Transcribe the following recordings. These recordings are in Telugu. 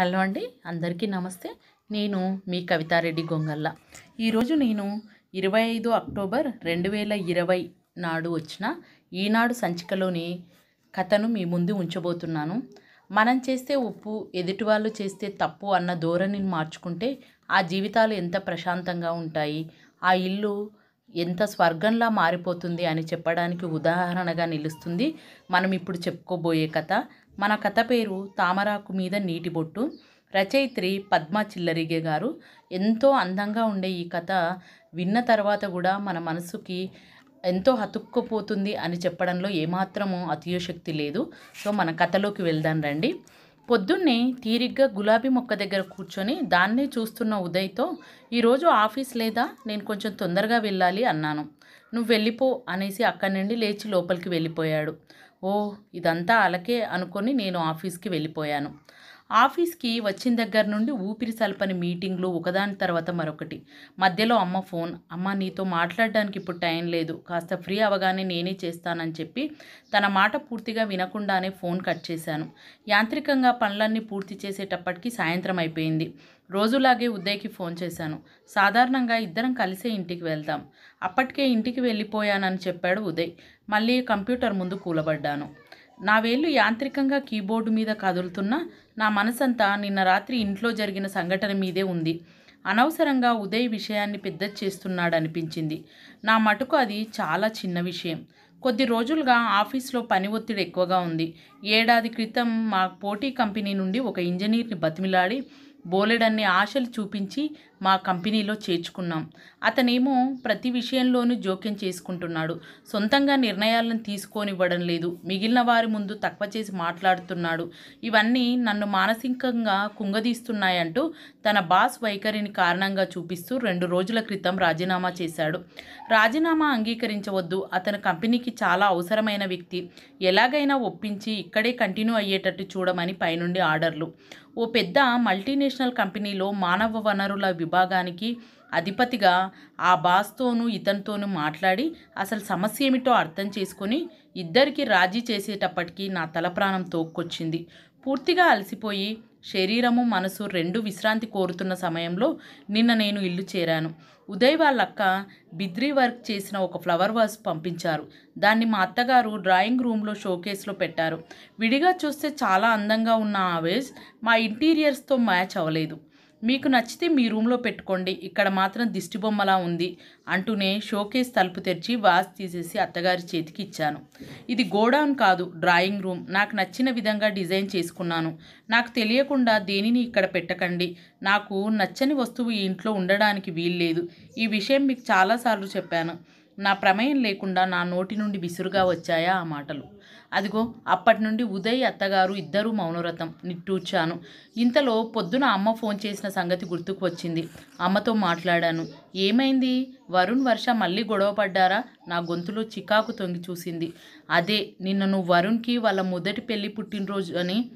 హలో అండి అందరికీ నమస్తే. నేను మీ కవితారెడ్డి గొంగల్ల. ఈరోజు నేను ఇరవై ఐదు అక్టోబర్ రెండు వేల ఇరవై నాడు వచ్చిన ఈనాడు సంచికలోని కథను మీ ముందు ఉంచబోతున్నాను. మనం చేస్తే ఉప్పు ఎదుటి వాళ్ళు చేస్తే తప్పు అన్న ధోరణిని మార్చుకుంటే ఆ జీవితాలు ఎంత ప్రశాంతంగా ఉంటాయి ఆ ఇల్లు ఎంత స్వర్గంలా మారిపోతుంది అని చెప్పడానికి ఉదాహరణగా నిలుస్తుంది మనం ఇప్పుడు చెప్పుకోబోయే కథ మన కథ పేరు తామరాకు మీద నీటి బొట్టు. రచయిత్రి పద్మ చిల్లరిగే గారు. ఎంతో అందంగా ఉండే ఈ కథ విన్న తర్వాత కూడా మన మనసుకి ఎంతో హతుక్కుపోతుంది అని చెప్పడంలో ఏమాత్రము అతియోశక్తి లేదు. సో మన కథలోకి వెళ్దాం రండి. పొద్దున్నే తీరిగ్గా గులాబీ మొక్క దగ్గర కూర్చొని దాన్నే చూస్తున్న ఉదయ్తో ఈరోజు ఆఫీస్ లేదా? నేను కొంచెం తొందరగా వెళ్ళాలి అన్నాను. నువ్వు వెళ్ళిపో అనేసి అక్కడి నుండి లేచి లోపలికి వెళ్ళిపోయాడు. ఓ ఇదంతా అలకే అనుకొని నేను ఆఫీస్కి వెళ్ళిపోయాను. ఆఫీస్కి వచ్చిన దగ్గర నుండి ఊపిరి సల్పని మీటింగ్లు ఒకదాని తర్వాత మరొకటి. మధ్యలో అమ్మ ఫోన్ అమ్మ నీతో మాట్లాడడానికి ఇప్పుడు టైం లేదు. కాస్త ఫ్రీ అవగానే నేనే చేస్తానని చెప్పి తన మాట పూర్తిగా వినకుండానే ఫోన్ కట్ చేశాను. యాంత్రికంగా పనులన్నీ పూర్తి చేసేటప్పటికి సాయంత్రం అయిపోయింది. రోజులాగే ఉదయ్కి ఫోన్ చేశాను. సాధారణంగా ఇద్దరం కలిసే ఇంటికి వెళ్తాం. అప్పటికే ఇంటికి వెళ్ళిపోయానని చెప్పాడు ఉదయ్. మళ్ళీ కంప్యూటర్ ముందు కూలబడ్డాను. నా వేళ్ళు యాంత్రికంగా కీబోర్డు మీద కదులుతున్నా నా మనసంతా నిన్న రాత్రి ఇంట్లో జరిగిన సంఘటన మీదే ఉంది. అనవసరంగా ఉదయ్ విషయాన్ని పెద్ద చేస్తున్నాడనిపించింది. నా మటుకు అది చాలా చిన్న విషయం. కొద్ది రోజులుగా ఆఫీస్లో పని ఒత్తిడి ఎక్కువగా ఉంది. ఏడాది క్రితం మా పోటీ కంపెనీ నుండి ఒక ఇంజనీర్ని బతిమిలాడి బోలెడన్ని ఆశలు చూపించి మా కంపెనీలో చేర్చుకున్నాం. అతనేమో ప్రతి విషయంలోనూ జోక్యం చేసుకుంటున్నాడు. సొంతంగా నిర్ణయాలను తీసుకోనివ్వడం లేదు. మిగిలిన వారి ముందు తక్కువ చేసి మాట్లాడుతున్నాడు. ఇవన్నీ నన్ను మానసికంగా కుంగదీస్తున్నాయంటూ తన బాస్ వైఖరిని కారణంగా చూపిస్తూ రెండు రోజుల క్రితం రాజీనామా చేశాడు. రాజీనామా అంగీకరించవద్దు. అతని కంపెనీకి చాలా అవసరమైన వ్యక్తి. ఎలాగైనా ఒప్పించి ఇక్కడే కంటిన్యూ అయ్యేటట్టు చూడమని పైనుండి ఆర్డర్లు. ఓ పెద్ద మల్టీనేషనల్ కంపెనీలో మానవ వనరుల విభాగానికి అధిపతిగా ఆ బాస్తోనూ ఇతనితోనూ మాట్లాడి అసలు సమస్య ఏమిటో అర్థం చేసుకొని ఇద్దరికి రాజీ చేసేటప్పటికీ నా తల ప్రాణం తోక్కొచ్చింది. పూర్తిగా అలసిపోయి శరీరము మనసు రెండు విశ్రాంతి కోరుతున్న సమయంలో నిన్న నేను ఇల్లు చేరాను. ఉదయ్ వాళ్ళక్క బిద్రీ వర్క్ చేసిన ఒక ఫ్లవర్ వాస్ పంపించారు. దాన్ని మా అత్తగారు డ్రాయింగ్ రూమ్లో షోకేస్లో పెట్టారు. విడిగా చూస్తే చాలా అందంగా ఉన్న ఆ వేజ్ మా ఇంటీరియర్స్తో మ్యాచ్ అవ్వలేదు. మీకు నచ్చితే మీ రూమ్లో పెట్టుకోండి. ఇక్కడ మాత్రం దిష్టిబొమ్మలా ఉంది. అంటూనే షోకేస్ తలుపు తెరిచి వాస్ తీసేసి అత్తగారి చేతికి ఇచ్చాను. ఇది గోడౌన్ కాదు డ్రాయింగ్ రూమ్. నాకు నచ్చిన విధంగా డిజైన్ చేసుకున్నాను. నాకు తెలియకుండా దేనిని ఇక్కడ పెట్టకండి. నాకు నచ్చని వస్తువు ఈ ఇంట్లో ఉండడానికి వీల్లేదు. ఈ విషయం మీకు చాలాసార్లు చెప్పాను. నా ప్రమేయం లేకుండా నా నోటి నుండి విసురుగా వచ్చాయా ఆ మాటలు. అదిగో అప్పటి నుండి ఉదయ్ అత్తగారు ఇద్దరూ మౌనవ్రతం నిట్టూర్చాను. ఇంతలో పొద్దున అమ్మ ఫోన్ చేసిన సంగతి గుర్తుకు వచ్చింది. అమ్మతో మాట్లాడాను. ఏమైంది? వరుణ్ వర్ష మళ్ళీ గొడవ పడ్డారా? నా గొంతులో చికాకు తొంగి చూసింది. అదే నిన్న నువ్వు వరుణ్కి వాళ్ళ మొదటి పెళ్ళి పుట్టినరోజు అని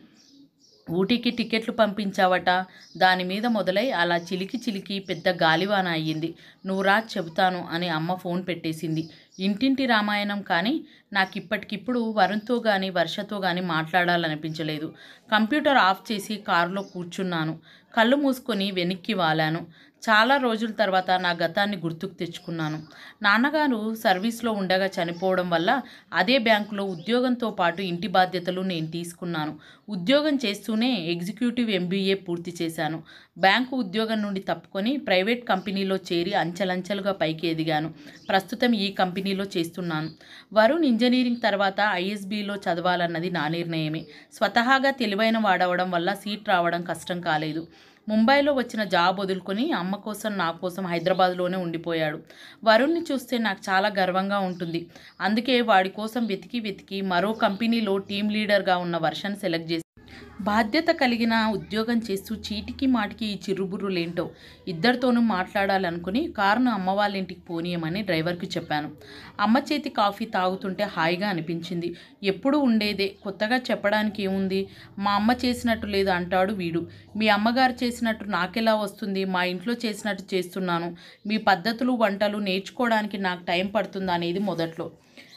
ఊటీకి టికెట్లు పంపించావట. దాని మీద మొదలై అలా చిలికి చిలికి పెద్ద గాలివాన అయ్యింది. నువ్వు రా చెబుతాను అని అమ్మ ఫోన్ పెట్టేసింది. ఇంటింటి రామాయణం కానీ నాకు ఇప్పటికిప్పుడు వరుణ్తో కానీ వర్షతో కానీ మాట్లాడాలనిపించలేదు. కంప్యూటర్ ఆఫ్ చేసి కారులో కూర్చున్నాను. కళ్ళు మూసుకొని వెనక్కి వాలాను. చాలా రోజుల తర్వాత నా గతాన్ని గుర్తుకు తెచ్చుకున్నాను. నాన్నగారు సర్వీస్లో ఉండగా చనిపోవడం వల్ల అదే బ్యాంకులో ఉద్యోగంతో పాటు ఇంటి బాధ్యతలు నేను తీసుకున్నాను. ఉద్యోగం చేస్తూనే ఎగ్జిక్యూటివ్ ఎంబీఏ పూర్తి చేశాను. బ్యాంకు ఉద్యోగం నుండి తప్పుకొని ప్రైవేట్ కంపెనీలో చేరి అంచెలంచెలుగా పైకి ఎదిగాను. ప్రస్తుతం ఈ కంపెనీలో చేస్తున్నాను. వరుణ్ ఇంజనీరింగ్ తర్వాత ఐఎస్బీలో చదవాలన్నది నా నిర్ణయమే. స్వతహాగా తెలివైన వాడవడం వల్ల సీట్ రావడం కష్టం కాలేదు. ముంబైలో వచ్చిన జాబ్ వదులుకొని అమ్మ కోసం నా కోసం హైదరాబాద్లోనే ఉండిపోయాడు. వరుణ్ని చూస్తే నాకు చాలా గర్వంగా ఉంటుంది. అందుకే వాడి కోసం వెతికి వెతికి మరో కంపెనీలో టీం లీడర్గా ఉన్న వర్షన్ సెలెక్ట్ చేసి బాధ్యత కలిగిన ఉద్యోగం చేస్తూ చీటికి మాటికి ఈ చిరుబుర్రులేంటో ఇద్దరితోనూ మాట్లాడాలనుకుని కారును అమ్మ వాళ్ళ ఇంటికి పోనీయమని డ్రైవర్కి చెప్పాను. అమ్మ చేతి కాఫీ తాగుతుంటే హాయిగా అనిపించింది. ఎప్పుడు ఉండేదే కొత్తగా చెప్పడానికి ఏముంది? మా అమ్మ చేసినట్టు లేదు అంటాడు వీడు. మీ అమ్మగారు చేసినట్టు నాకెలా వస్తుంది? మా ఇంట్లో చేసినట్టు చేస్తున్నాను. మీ పద్ధతులు వంటలు నేర్చుకోవడానికి నాకు టైం పడుతుంది అనేది మొదట్లో.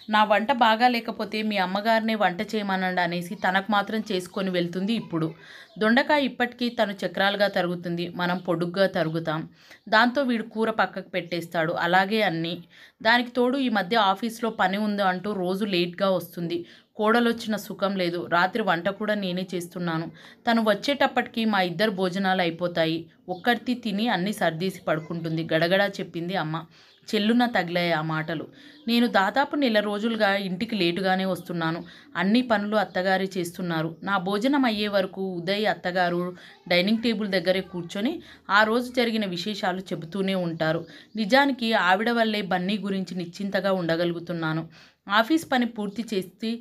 నా వంట బాగా లేకపోతే మీ అమ్మగారినే వంట చేయమనండి అనేసి తనకు మాత్రం చేసుకొని వెళ్తుంది ఇప్పుడు. దొండకాయ ఇప్పటికీ తను చక్రాలుగా తరుగుతుంది. మనం పొడుగ్గా తరుగుతాం. దాంతో వీడు కూర పక్కకు పెట్టేస్తాడు. అలాగే అన్నీ. దానికి తోడు ఈ మధ్య ఆఫీస్లో పని ఉంది అంటూ రోజు లేట్గా వస్తుంది. కోడలొచ్చిన సుఖం లేదు. రాత్రి వంట కూడా నేనే చేస్తున్నాను. తను వచ్చేటప్పటికి మా ఇద్దరు భోజనాలు అయిపోతాయి. ఒక్కరితి తిని అన్ని సర్దీసి పడుకుంటుంది. గడగడా చెప్పింది అమ్మ. చెల్లున తగిలాయి ఆ మాటలు. నేను దాదాపు నెల రోజులుగా ఇంటికి లేటుగానే వస్తున్నాను. అన్ని పనులు అత్తగారి చేస్తున్నారు. నా భోజనం అయ్యే వరకు ఉదయ్ అత్తగారు డైనింగ్ టేబుల్ దగ్గరే కూర్చొని ఆ రోజు జరిగిన విశేషాలు చెబుతూనే ఉంటారు. నిజానికి ఆవిడ వల్లే బన్నీ గురించి నిశ్చింతగా ఉండగలుగుతున్నాను. ఆఫీస్ పని పూర్తి చేసి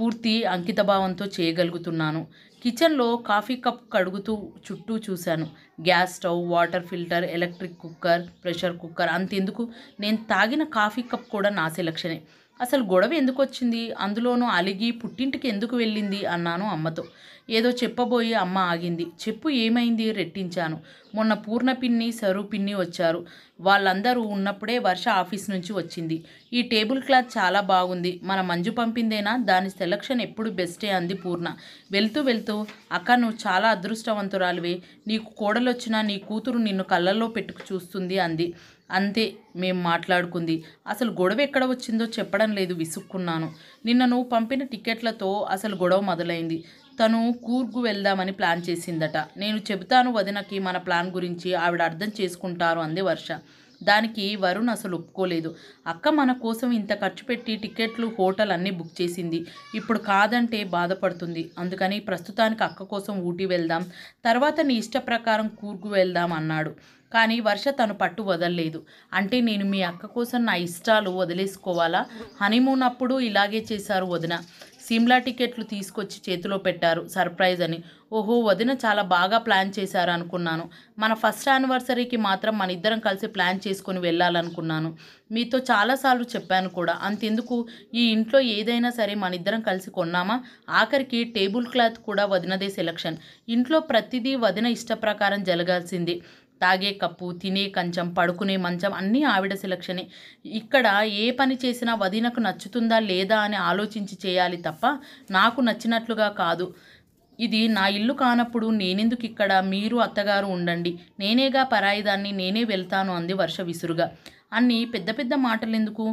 పూర్తి అంకితభావంతో చేయగలుగుతున్నాను. కిచెన్లో కాఫీ కప్ కడుగుతూ చుట్టూ చూశాను. Gas stove water filter electric cooker pressure cooker అంతెందుకు. నేను తాగిన కాఫీ కప్ కూడా నా సెలక్షనే. అసలు గొడవ ఎందుకు వచ్చింది అందులోనూ అలిగి పుట్టింటికి ఎందుకు వెళ్ళింది? అన్నాను అమ్మతో. ఏదో చెప్పబోయి అమ్మ ఆగింది. చెప్పు ఏమైంది? రెట్టించాను. మొన్న పూర్ణ పిన్ని సరు పిన్ని వచ్చారు. వాళ్ళందరూ ఉన్నప్పుడే వర్ష ఆఫీస్ నుంచి వచ్చింది. ఈ టేబుల్ క్లాత్ చాలా బాగుంది. మన మంజు పంపిందేనా? దాని సెలక్షన్ ఎప్పుడు బెస్టే అంది పూర్ణ. వెళ్తూ వెళ్తూ అక్క నువ్వు చాలా అదృష్టవంతురాలివే. నీకు కోడలొచ్చినా నీ కూతురు నిన్ను కళ్ళల్లో పెట్టుకు చూస్తుంది అంది. అంతే మేం మాట్లాడుకుంది. అసలు గొడవ ఎక్కడ వచ్చిందో చెప్పడం లేదు విసుక్కున్నాను. నిన్న నువ్వు పంపిన టికెట్లతో అసలు గొడవ మొదలైంది. తను కూర్గు వెళ్దామని ప్లాన్ చేసిందట. నేను చెబుతాను వదినకి మన ప్లాన్ గురించి ఆవిడ అర్థం చేసుకుంటారు అంది వర్ష. దానికి వరుణ్ అసలు ఒప్పుకోలేదు. అక్క మన కోసం ఇంత ఖర్చు పెట్టి టికెట్లు హోటల్ అన్నీ బుక్ చేసింది. ఇప్పుడు కాదంటే బాధపడుతుంది. అందుకని ప్రస్తుతానికి అక్క కోసం ఊటీ వెళ్దాం. తర్వాత నీ ఇష్ట ప్రకారం కూర్గు వెళ్దాం అన్నాడు. కానీ వర్ష తను పట్టు వదలలేదు. అంటే నేను మీ అక్క కోసం నా ఇష్టాలు వదిలేసుకోవాలా? హనీమూన్ అప్పుడు ఇలాగే చేశారు వదిన. సిమ్లా టికెట్లు తీసుకొచ్చి చేతిలో పెట్టారు. సర్ప్రైజ్ అని. ఓహో వదిన చాలా బాగా ప్లాన్ చేశారు అనుకున్నాను. మన ఫస్ట్ యానివర్సరీకి మాత్రం మన ఇద్దరం కలిసి ప్లాన్ చేసుకొని వెళ్ళాలనుకున్నాను. మీతో చాలాసార్లు చెప్పాను కూడా. అంతెందుకు? ఈ ఇంట్లో ఏదైనా సరే మన ఇద్దరం కలిసి కొన్నామా? ఆఖరికి టేబుల్ క్లాత్ కూడా వదినదే సెలక్షన్. ఇంట్లో ప్రతిదీ వదిన ఇష్ట ప్రకారం జరగాల్సింది. తాగే కప్పు తినే కంచం పడుకునే మంచం అన్నీ ఆవిడ సెలక్షనే ఇక్కడ ఏ పని చేసినా వదినకు నచ్చుతుందా లేదా అని ఆలోచించి చేయాలి తప్ప నాకు నచ్చినట్లుగా కాదు. ఇది నా ఇల్లు కానప్పుడు నేనెందుకు ఇక్కడ? మీరు అత్తగారు ఉండండి. నేనేగా పరాయిదాన్ని నేనే వెళ్తాను అంది వర్ష విసురుగా. అన్ని పెద్ద పెద్ద మాటలు ఎందుకు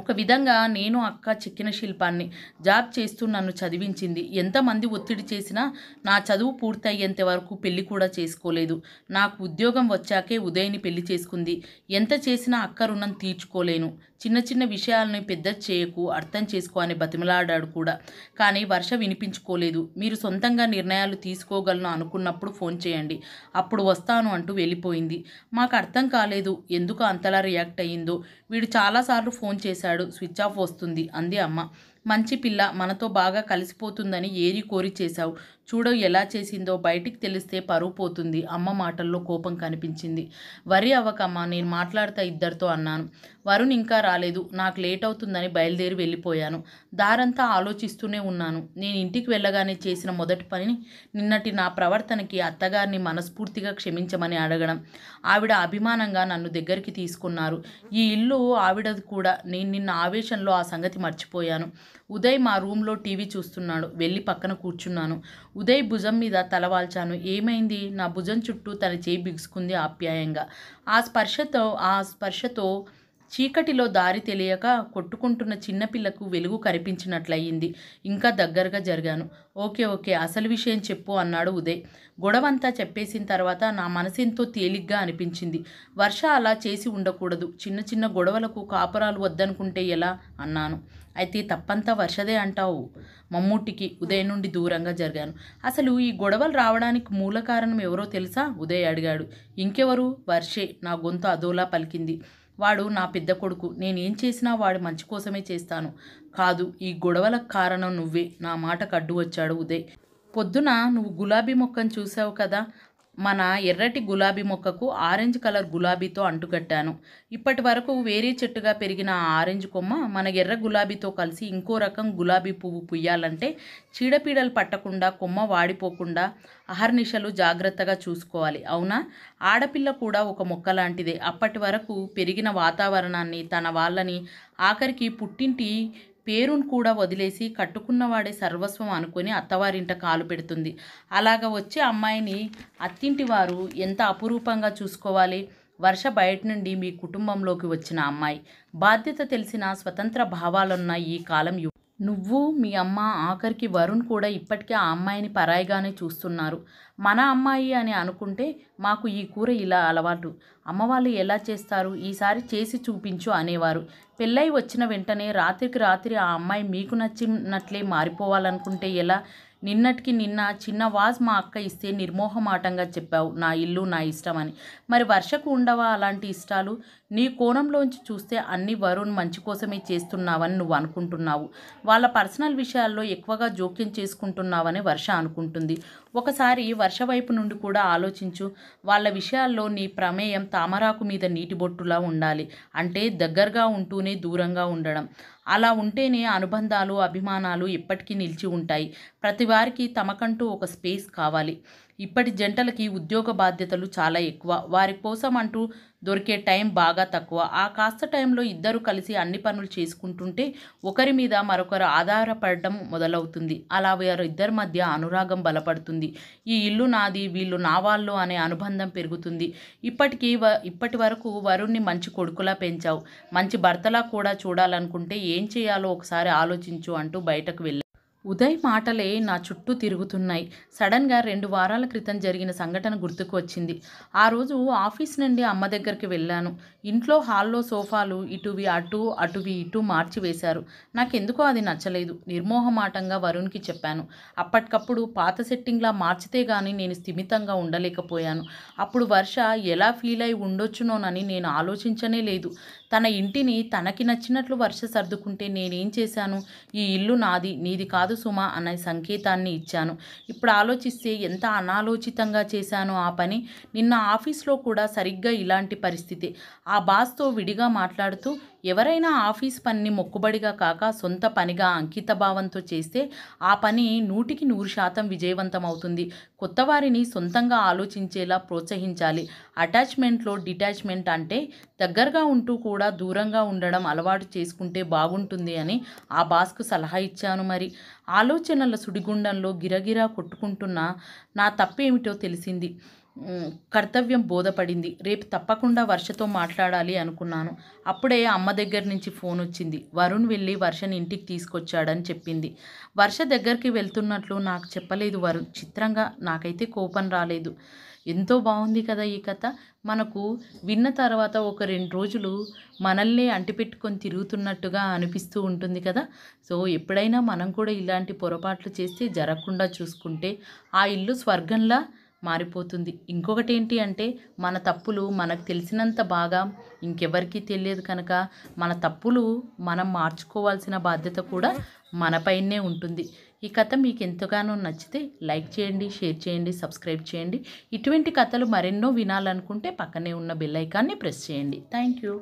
ఒక విధంగా నేను అక్క చెక్కిన శిల్పాన్ని జాబ్ చేస్తూ నన్ను చదివించింది. ఎంతమంది ఒత్తిడి చేసినా నా చదువు పూర్తయ్యేంత వరకు పెళ్ళి కూడా చేసుకోలేదు. నాకు ఉద్యోగం వచ్చాకే ఉదయని పెళ్ళి చేసుకుంది. ఎంత చేసినా అక్క రుణం తీర్చుకోలేను. చిన్న చిన్న విషయాలను పెద్ద చేయకు అర్థం చేసుకో అని బతిమలాడాడు కూడా. కానీ వర్ష వినిపించుకోలేదు. మీరు సొంతంగా నిర్ణయాలు తీసుకోగలను అనుకున్నప్పుడు ఫోన్ చేయండి. అప్పుడు వస్తాను అంటూ వెళ్ళిపోయింది. మాకు అర్థం కాలేదు. ఎందుకు అంతలా రియాక్ట్ అయ్యిందో. వీడు చాలాసార్లు ఫోన్ చేశాడు. స్విచ్ ఆఫ్ వస్తుంది అంది అమ్మ. మంచి పిల్ల. మనతో బాగా కలిసిపోతుందని ఏరి కోరి చేశావు. చూడు ఎలా చేసిందో బయటికి తెలిస్తే పరువు పోతుంది. అమ్మ మాటల్లో కోపం కనిపించింది. వరి అవ్వకమ్మా నేను మాట్లాడతా ఇద్దరితో అన్నాను. వరుణ్ ఇంకా రాలేదు. నాకు లేట్ అవుతుందని బయలుదేరి వెళ్ళిపోయాను. దారంతా ఆలోచిస్తూనే ఉన్నాను. నేను ఇంటికి వెళ్ళగానే చేసిన మొదటి పని నిన్నటి నా ప్రవర్తనకి అత్తగారిని మనస్ఫూర్తిగా క్షమించమని అడగడం. ఆవిడ అభిమానంగా నన్ను దగ్గరికి తీసుకున్నారు. ఈ ఇల్లు ఆవిడది కూడా. నేను నిన్న ఆవేశంలో ఆ సంగతి మర్చిపోయాను. ఉదయ్ మా రూమ్లో టీవీ చూస్తున్నాడు. వెళ్ళి పక్కన కూర్చున్నాను. ఉదయ్ భుజం మీద తలవాల్చాను. ఏమైంది? నా భుజం చుట్టూ తన చేయి బిగుసుకుంది ఆప్యాయంగా. ఆ స్పర్శతో ఆ స్పర్శతో చీకటిలో దారి తెలియక కొట్టుకుంటున్న చిన్నపిల్లకు వెలుగు కనిపించినట్లయింది ఇంకా దగ్గరగా జరిగాను. ఓకే ఓకే అసలు విషయం చెప్పు అన్నాడు ఉదయ్. గొడవంతా చెప్పేసిన తర్వాత నా మనసెంతో తేలిగ్గా అనిపించింది. వర్ష అలా చేసి ఉండకూడదు. చిన్న చిన్న గొడవలకు కాపురాలు వద్దనుకుంటే ఎలా? అన్నాను. అయితే తప్పంతా వర్షదే అంటావు మమ్మూటికి ఉదయ్ నుండి దూరంగా జరిగాను. అసలు ఈ గొడవలు రావడానికి మూల కారణం ఎవరో తెలుసా? ఉదయ్ అడిగాడు. ఇంకెవరు? వర్షే నా గొంతు అదోలా పలికింది. వాడు నా పెద్ద కొడుకు. నేనేం చేసినా వాడి మంచి కోసమే చేస్తాను. కాదు ఈ గొడవలకు కారణం నువ్వే. నా మాట కడ్డు వచ్చాడు ఉదయ్. పొద్దున నువ్వు గులాబీ మొక్కను చూసావు కదా? మన ఎర్రటి గులాబీ మొక్కకు ఆరెంజ్ కలర్ గులాబీతో అంటుకట్టాను. ఇప్పటి వరకు వేరే చెట్టుగా పెరిగిన ఆ ఆరెంజ్ కొమ్మ మన ఎర్ర గులాబీతో కలిసి ఇంకో రకం గులాబీ పువ్వు పుయ్యాలంటే చీడపీడలు పట్టకుండా కొమ్మ వాడిపోకుండా అహర్నిశలు జాగ్రత్తగా చూసుకోవాలి. అవునా? ఆడపిల్ల కూడా ఒక మొక్క లాంటిదే అప్పటి వరకు పెరిగిన వాతావరణాన్ని తన వాళ్ళని ఆఖరికి పుట్టింటి పేరును కూడా వదిలేసి కట్టుకున్నవాడే సర్వస్వం అనుకొని అత్తవారింట కాలు పెడుతుంది. అలాగ వచ్చే అమ్మాయిని అత్తింటి వారు ఎంత అపురూపంగా చూసుకోవాలి? వర్ష బయట నుండి మీ కుటుంబంలోకి వచ్చిన అమ్మాయి. బాధ్యత తెలిసిన స్వతంత్ర భావాలున్న ఈ కాలం యు నువ్వు మీ అమ్మ ఆఖరికి వరుణ్ కూడా ఇప్పటికే ఆ అమ్మాయిని పరాయిగానే చూస్తున్నారు. మన అమ్మాయి అని అనుకుంటే మాకు ఈ కూర ఇలా అలవాటు. అమ్మ వాళ్ళు ఎలా చేస్తారు? ఈసారి చేసి చూపించు అనేవారు. పెళ్ళై వచ్చిన వెంటనే రాత్రికి రాత్రి ఆ అమ్మాయి మీకు నచ్చినట్లే మారిపోవాలనుకుంటే ఎలా? నిన్నటికి నిన్న చిన్న వాజ్ మా అక్క ఇస్తే నిర్మోహమాటంగా చెప్పావు. నా ఇల్లు నా ఇష్టం అని. మరి వర్షకు ఉండవా అలాంటి ఇష్టాలు? నీ కోణంలోంచి చూస్తే అన్ని వరుణ్ మంచి కోసమే చేస్తున్నావని నువ్వు అనుకుంటున్నావు. వాళ్ళ పర్సనల్ విషయాల్లో ఎక్కువగా జోక్యం చేసుకుంటున్నావని వర్ష అనుకుంటుంది. ఒకసారి వర్ష వైపు నుండి కూడా ఆలోచించు. వాళ్ళ విషయాల్లో నీ ప్రమేయం తామరాకు మీద నీటి బొట్టులా ఉండాలి. అంటే దగ్గరగా ఉంటూనే దూరంగా ఉండడం. అలా ఉంటేనే అనుబంధాలు అభిమానాలు ఎప్పటికీ నిలిచి ఉంటాయి. ప్రతి వారికి తమకంటూ ఒక స్పేస్ కావాలి. ఇప్పటి జంటలకి ఉద్యోగ బాధ్యతలు చాలా ఎక్కువ. వారి కోసం అంటూ దొరికే టైం బాగా తక్కువ. ఆ కాస్త టైంలో ఇద్దరు కలిసి అన్ని పనులు చేసుకుంటుంటే ఒకరి మీద మరొకరు ఆధారపడడం మొదలవుతుంది. అలా వారు ఇద్దరి మధ్య అనురాగం బలపడుతుంది. ఈ ఇల్లు నాది వీళ్ళు నా వాళ్ళు అనే అనుబంధం పెరుగుతుంది. ఇప్పటికీ వ ఇప్పటి వరకు వరుణ్ణి మంచి కొడుకులా పెంచావు. మంచి భర్తలా కూడా చూడాలనుకుంటే ఏం చేయాలో ఒకసారి ఆలోచించు అంటూ బయటకు వెళ్ళారు. ఉదయ్ మాటలే నా చుట్టూ తిరుగుతున్నాయి. సడన్గా రెండు వారాల క్రితం జరిగిన సంఘటన గుర్తుకు వచ్చింది. ఆ రోజు ఆఫీస్ నుండి అమ్మ దగ్గరికి వెళ్ళాను. ఇంట్లో హాల్లో సోఫాలు ఇటువి అటు అటువి ఇటు మార్చి వేశారు. నాకెందుకో అది నచ్చలేదు. నిర్మోహమాటంగా వరుణ్కి చెప్పాను. అప్పటికప్పుడు పాత సెట్టింగ్లా మార్చితే గానీ నేను స్థిమితంగా ఉండలేకపోయాను. అప్పుడు వర్ష ఎలా ఫీల్ అయి ఉండొచ్చునోనని నేను ఆలోచించనే లేదు. తన ఇంటిని తనకి నచ్చినట్లు వర్ష సర్దుకుంటే నేనేం చేశాను? ఈ ఇల్లు నాది నీది కాదు. సుమ అనే సంకేతాన్ని ఇచ్చాను. ఇప్పుడు ఆలోచిస్తే ఎంత అనాలోచితంగా చేశాను ఆ పని. నిన్న ఆఫీస్లో కూడా సరిగ్గా ఇలాంటి పరిస్థితి. ఆ బాస్తో విడిగా మాట్లాడుతూ ఎవరైనా ఆఫీస్ పనిని మొక్కుబడిగా కాక సొంత పనిగా అంకిత భావంతో చేస్తే ఆ పని నూటికి నూరు శాతం విజయవంతం అవుతుంది. కొత్త వారిని సొంతంగా ఆలోచించేలా ప్రోత్సహించాలి. అటాచ్మెంట్లో డిటాచ్మెంట్ అంటే దగ్గరగా ఉంటూ కూడా దూరంగా ఉండడం అలవాటు చేసుకుంటే బాగుంటుంది అని ఆ బాస్కు సలహా ఇచ్చాను మరి. ఆలోచనల సుడిగుండంలో గిరగిరా కొట్టుకుంటున్న నా తప్పేమిటో తెలిసింది. కర్తవ్యం బోధపడింది. రేపు తప్పకుండా వర్షతో మాట్లాడాలి అనుకున్నాను. అప్పుడే అమ్మ దగ్గర నుంచి ఫోన్ వచ్చింది. వరుణ్ వెళ్ళి వర్షని ఇంటికి తీసుకొచ్చాడని చెప్పింది. వర్ష దగ్గరికి వెళ్తున్నట్లు నాకు చెప్పలేదు వరుణ్. చిత్రంగా నాకైతే కోపం రాలేదు. ఎంతో బాగుంది కదా ఈ కథ. మనకు విన్న తర్వాత ఒక రెండు రోజులు మనల్నే అంటిపెట్టుకొని తిరుగుతున్నట్టుగా అనిపిస్తూ ఉంటుంది కదా. సో ఎప్పుడైనా మనం కూడా ఇలాంటి పొరపాట్లు చేస్తే జరగకుండా చూసుకుంటే ఆ ఇల్లు స్వర్గంలా మారిపోతుంది. ఇంకొకటి ఏంటి అంటే మన తప్పులు మనకు తెలిసినంత బాగా ఇంకెవరికీ తెలియదు కనుక మన తప్పులు మనం మార్చుకోవాల్సిన బాధ్యత కూడా మనపైనే ఉంటుంది. ఈ కథ మీకు ఎంతగానో నచ్చితే లైక్ చేయండి షేర్ చేయండి సబ్స్క్రైబ్ చేయండి. ఇటువంటి కథలు మరెన్నో వినాలనుకుంటే పక్కనే ఉన్న బెల్ ఐకాన్ని ప్రెస్ చేయండి. Thank you.